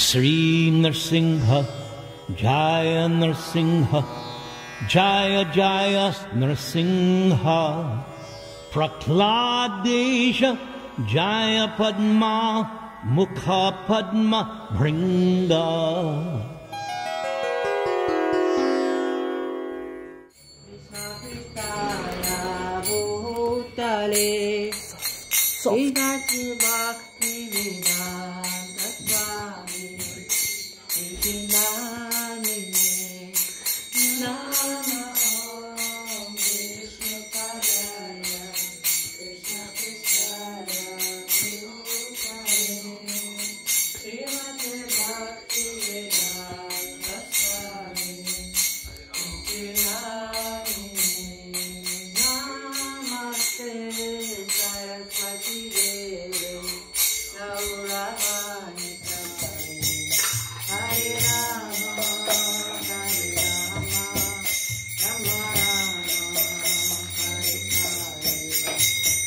Sri Narsingha, Jaya Narsingha, Jaya Jaya Narsingha, Prahladesha, Jaya Padma, Mukha Padma Bringa. Bhutale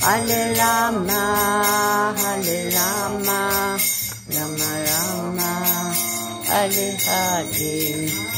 Hare Rama, Hare Rama, Rama Rama, Hare.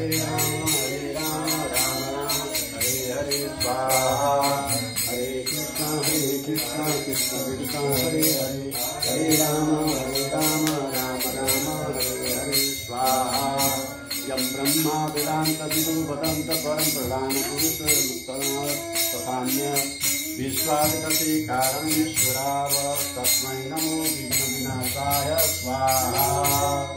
हरे राम हरे राम राम राम, हरे हरे स्वाहा। हरे कृष्ण हरे कृष्ण कृष्ण कृष्ण, हरे हरे। हरे राम हरे राम राम राम, हरे हरे स्वाहा। यं ब्रह्मा वेदान्त विदु वदन्त परं प्रधान पुरुष तथान्य विश्वादिकते कारणेश्वराव तस्मै नमो विघ्नविनाशाय स्वाहा।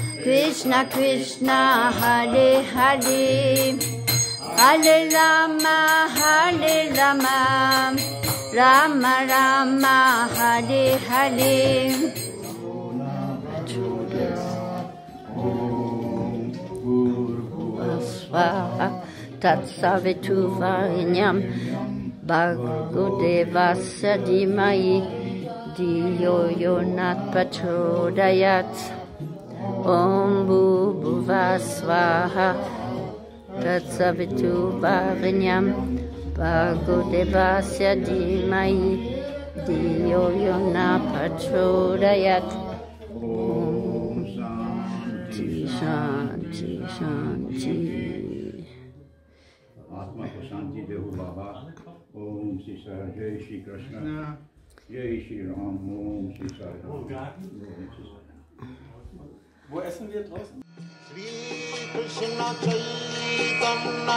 Krishna Krishna Hare Hare. Hare Rama Hare Rama. Rama Rama Hare Hare. Swaha Tatsavituvarenyam Bhagudevasya Dhimai Diyo Yonat Pachodayat Om Bhubhuva Swaha Tatsavitu Bharinyam Bhagodevasya Dimai Diyo Yona Pachodayat Om Shanti Shanti Shanti. Atma ko Shanti Dehu Baba. Om Sri Jai Shri Krishna. Jai Shri Ram. Om Sri Sara Om Sri Sara Wo essen wir draußen? Shrikrishna चैतन्य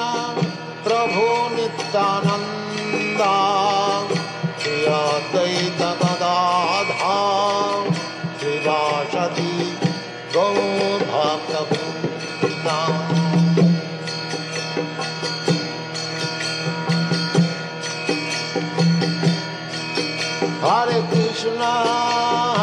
प्रभु Nityananda Shri Advaita Gadadhar श्रीवासति गौभक्तवृन्दा Hare Krishna, Hare Krishna,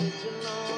Hare Krishna,